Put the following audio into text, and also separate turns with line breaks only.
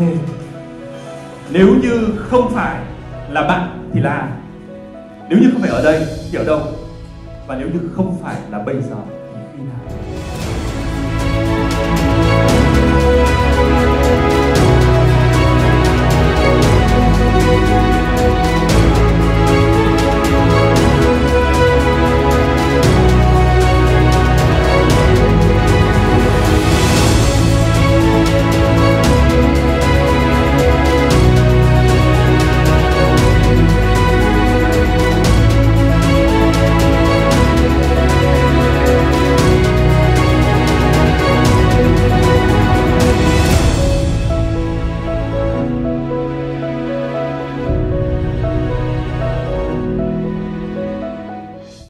thắp
nếu như không phải là bạn thì là ai? nếu như không phải ở đây thì ở đâu và nếu như không phải là bây giờ